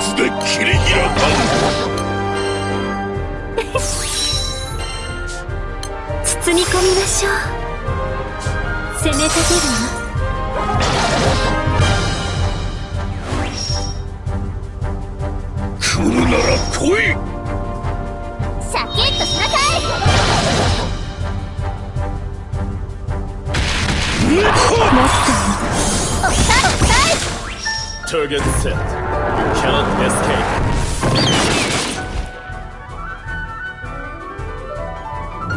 つで切り開かん包み込みましょう。攻め立てるわ来るな。ら来いシャキッとしな。さいもっとおっさん Target set. You cannot escape.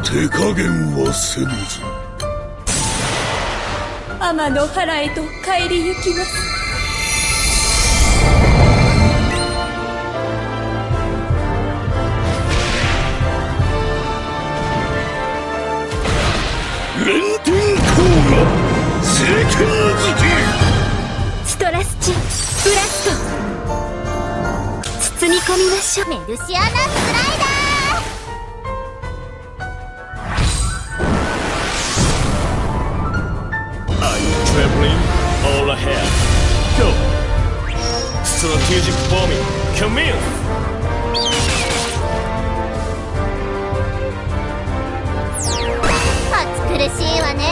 手加減はせぬぞと天の原へと帰り行きます連天甲が聖剣づけストラスチスト包み込みましょうメルシアナスライダ Are you traveling? All ahead. Go. Strategic bombing. Commence. ー暑苦しいわね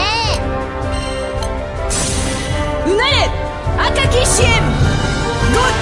うなれ赤き支援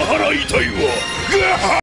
払いたいわ。ガハッ